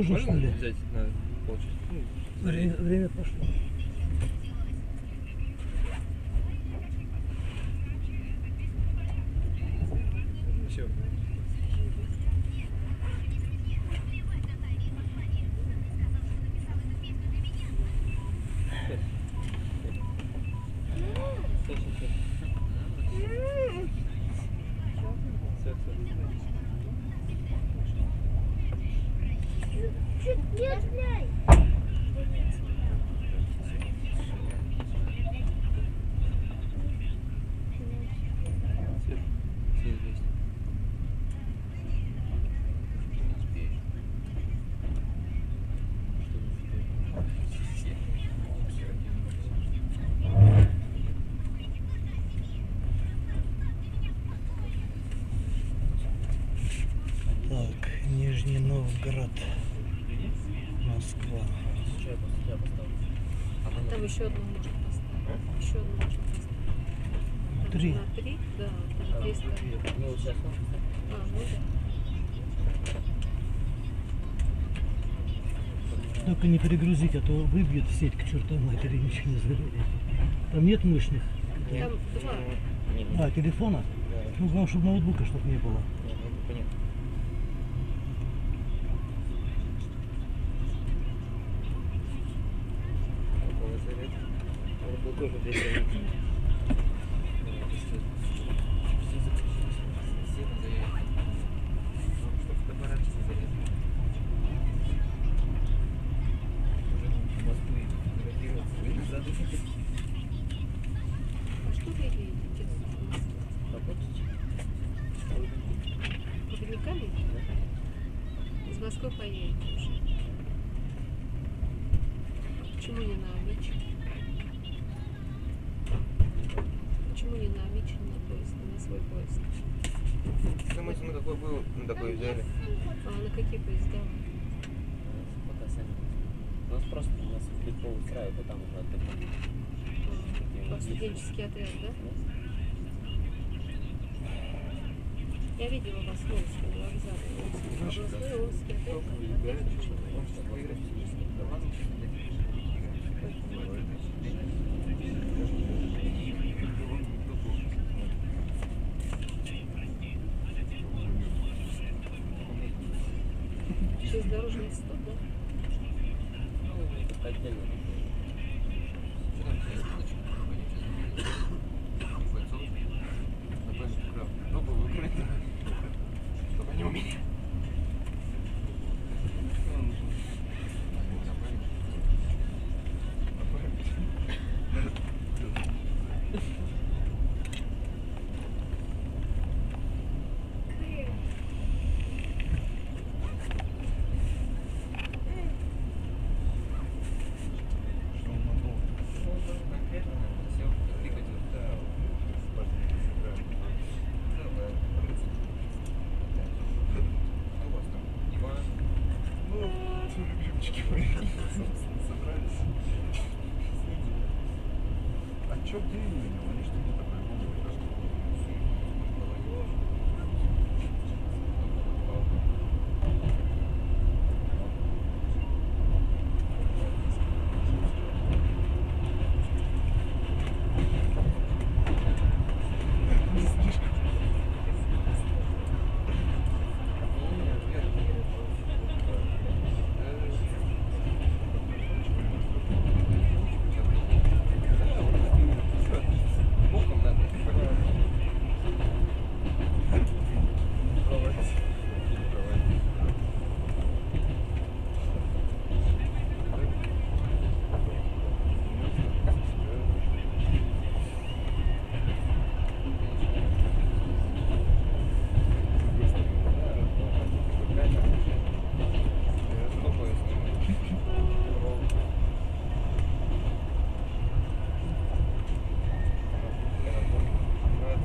Нужно что Можно ли? взять на полчаса? Ну, Время, время пошло. Еще одну можно поставить. Еще одну можно поставить. Три. На три? Да, там 300. А, ну да. Только не перегрузить, а то выбьет сеть к чертовой матери, ничего не зарядит. Там нет мощных? Там два. А, телефона? Ну, главное, чтобы ноутбука, чтобы не было. А что? Грузовиками? Из Москвы поедете уже. Почему не на Амич? Почему не на Амич, на поезд, на свой поезд? Думаете, мы какой был, мы такой взяли? А на какие поезда? Сами. Нас просто депо устраивает, а там уже отдыхаем. Студенческий отряд, да? Я видела вас в Омске, на вокзале. Областной Омский отряд.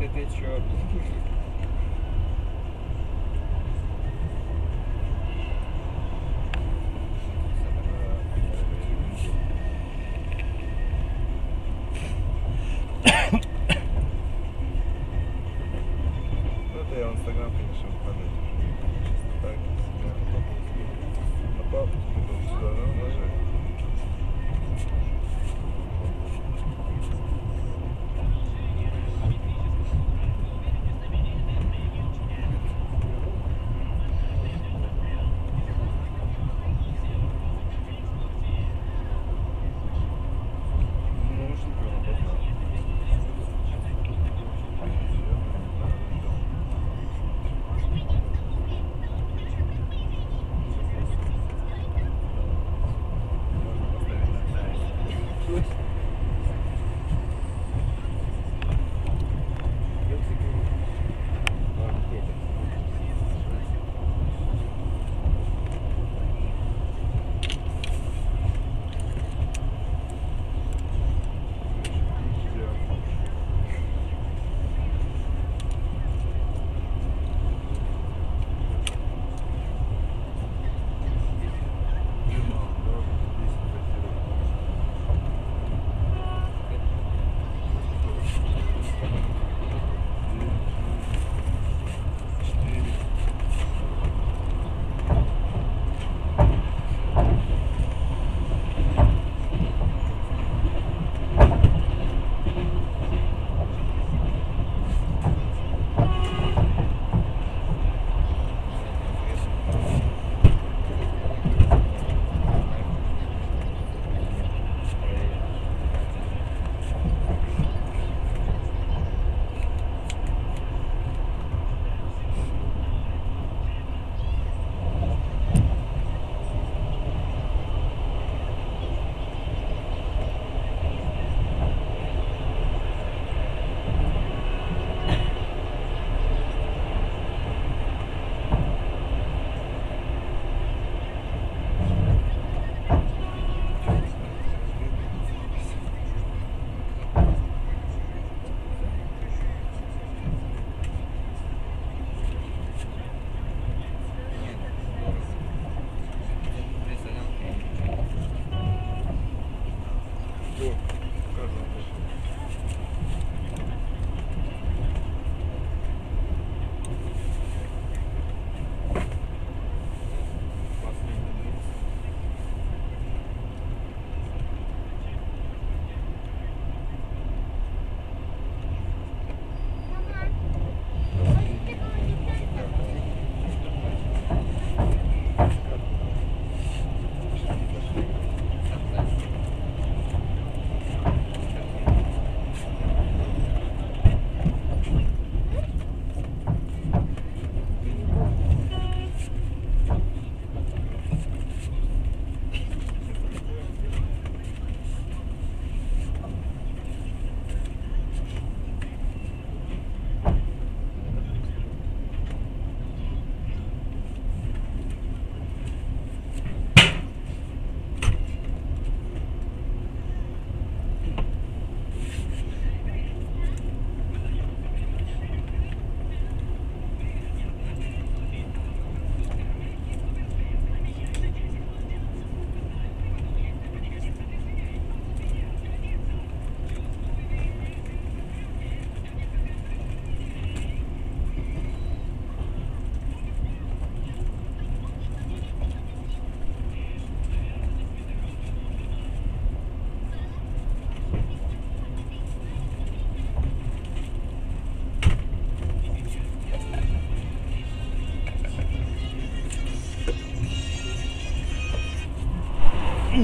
PT Shop.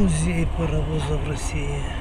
Музей паровозов России.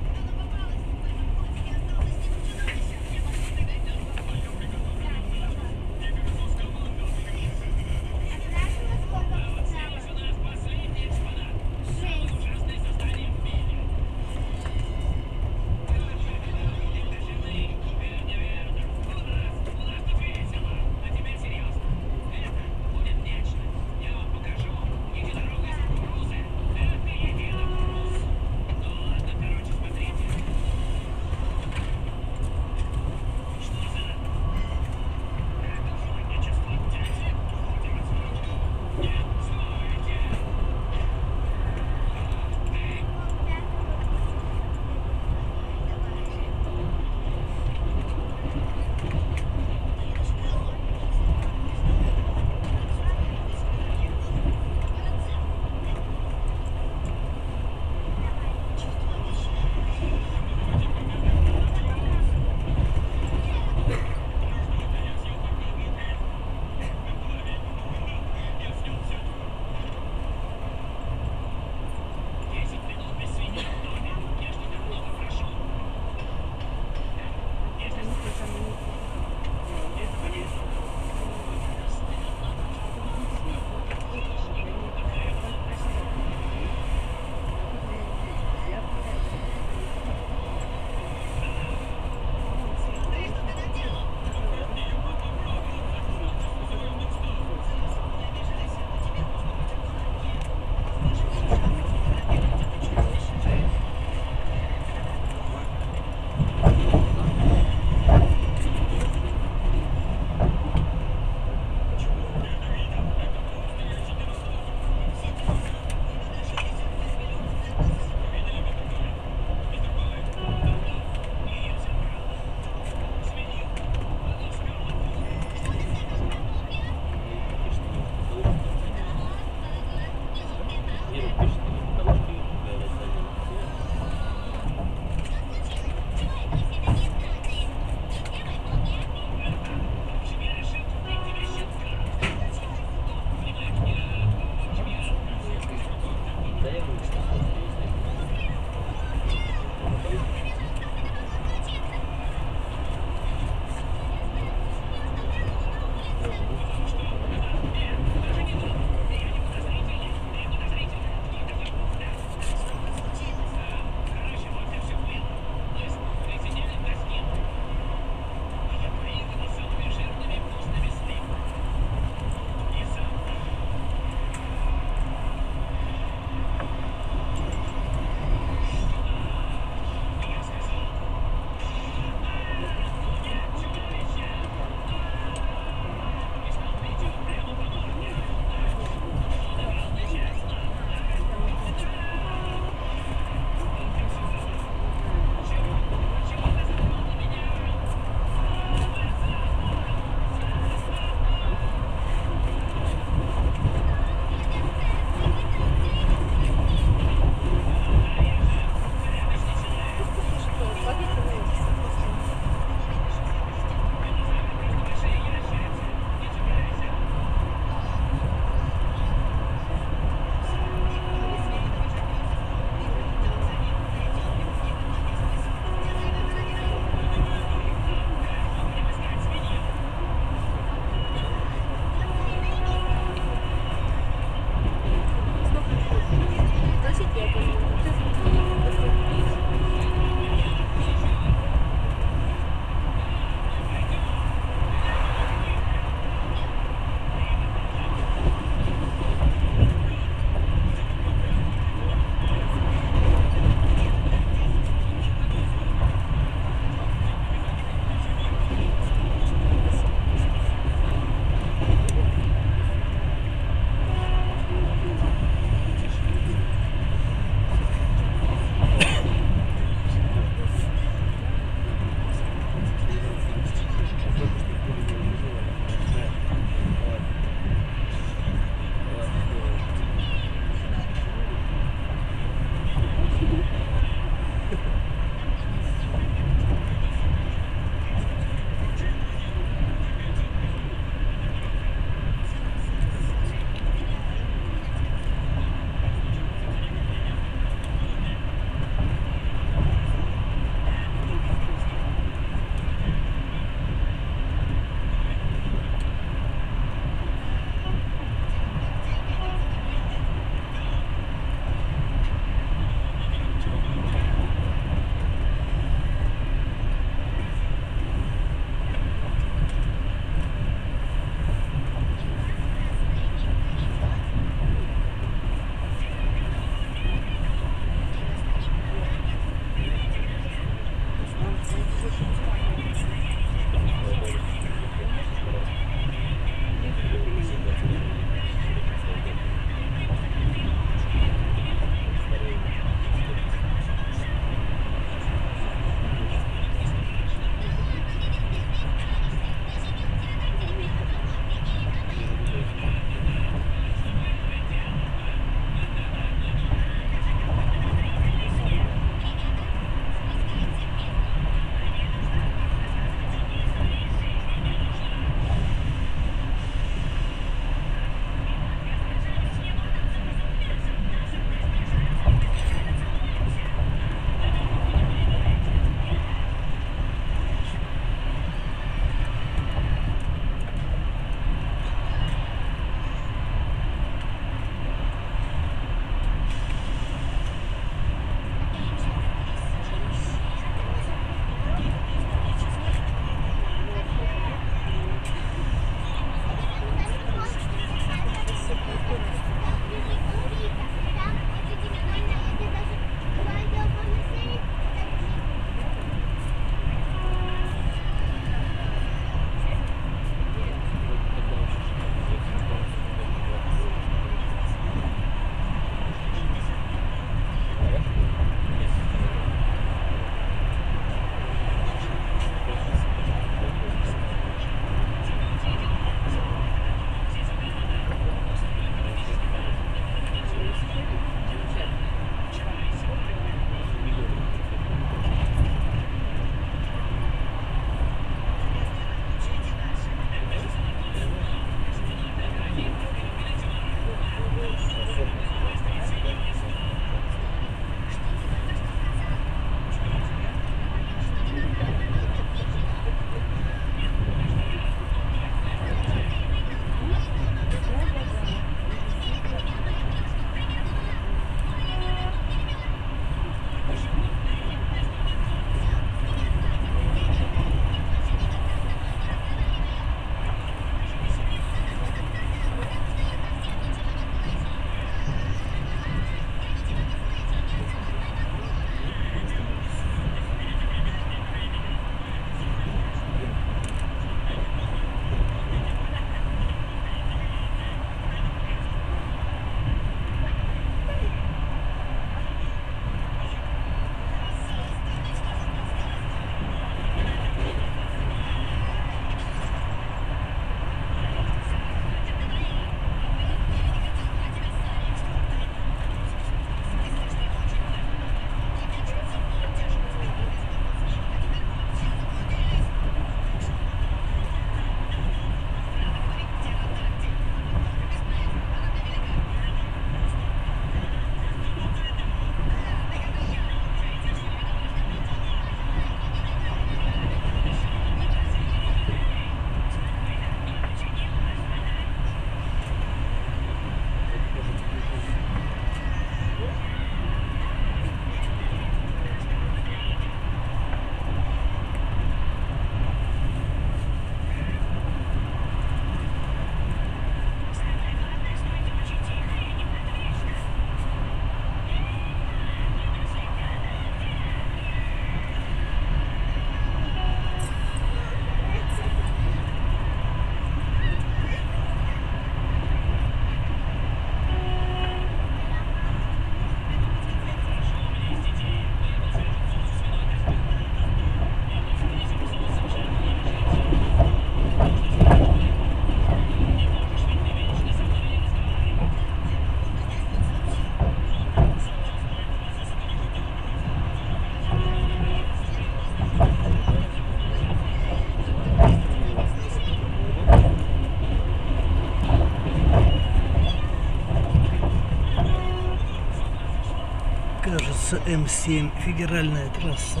М7, федеральная трасса.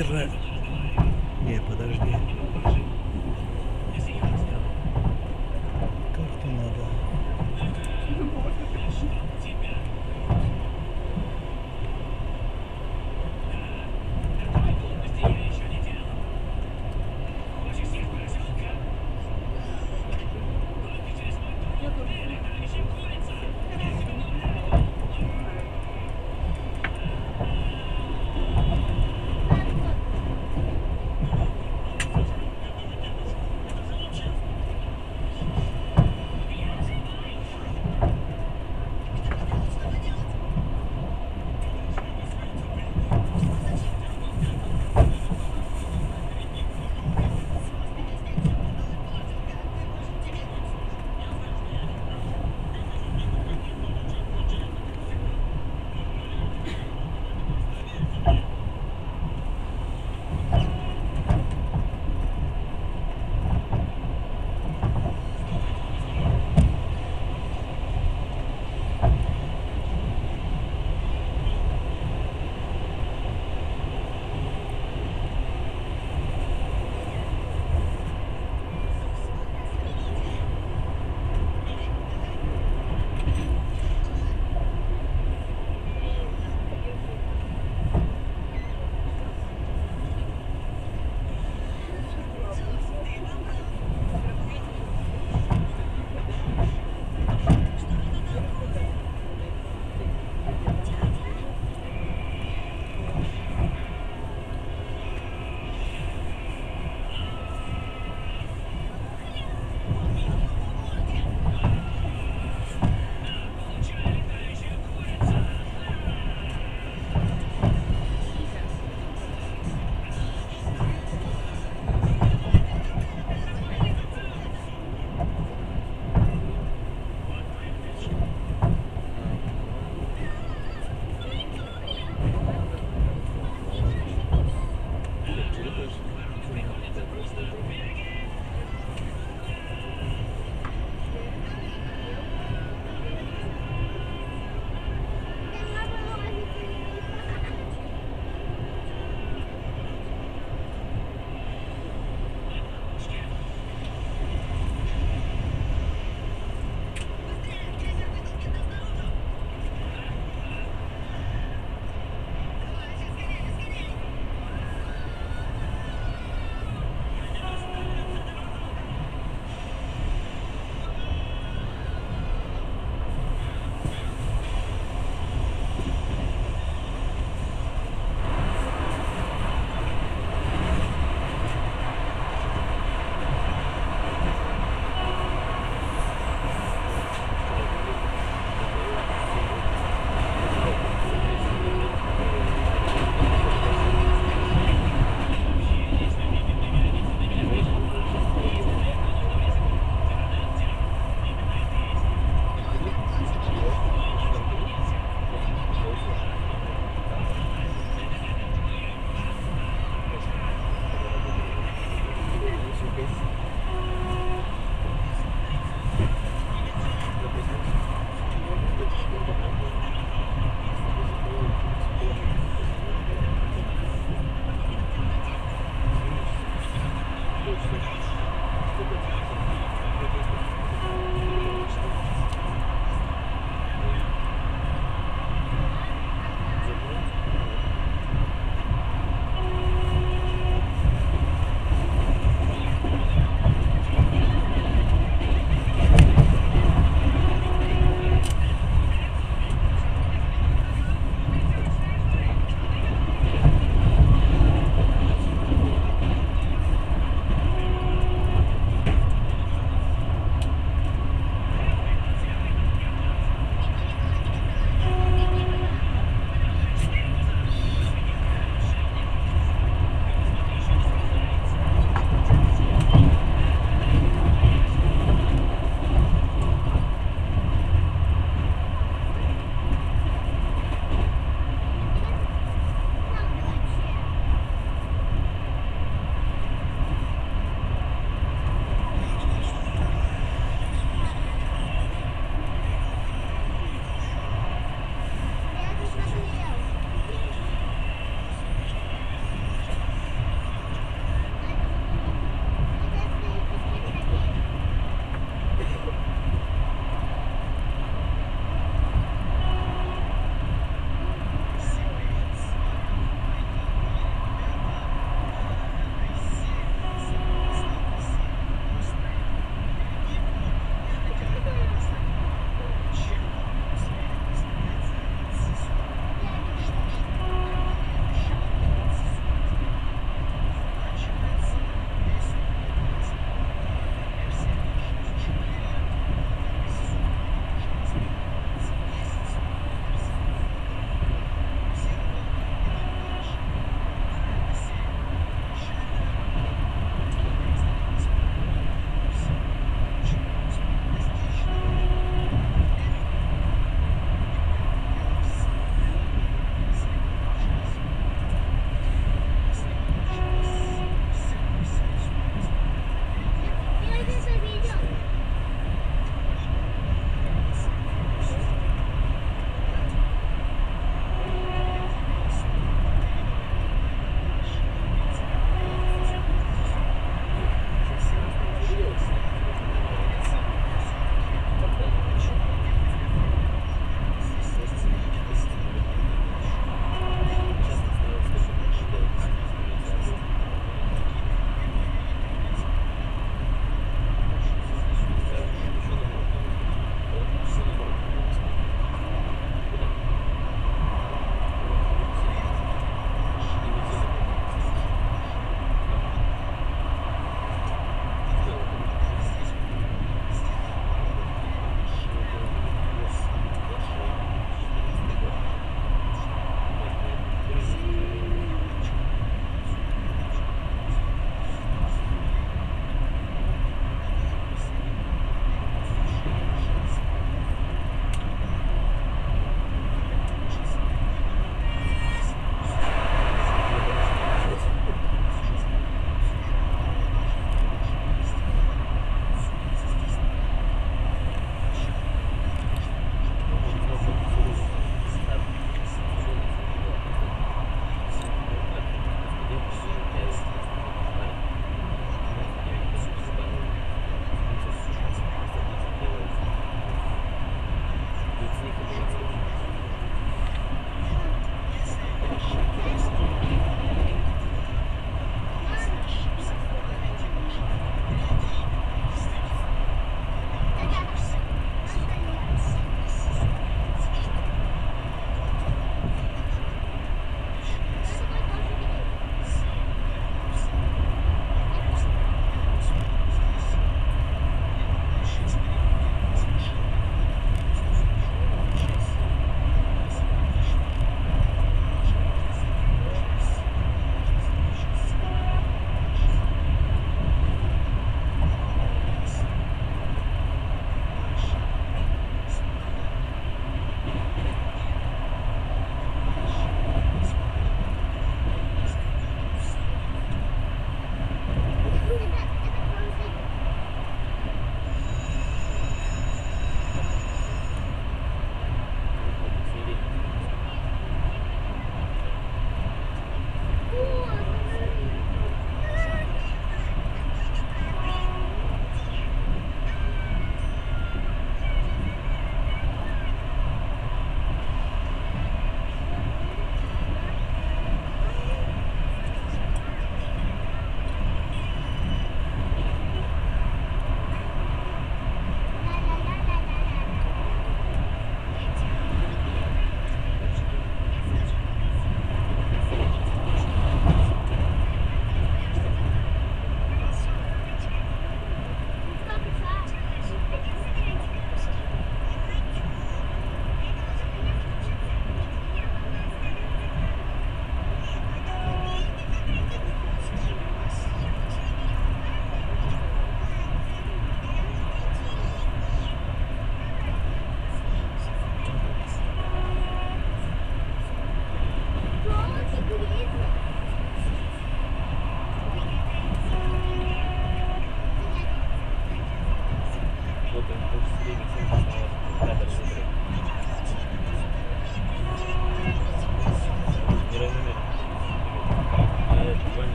الجرال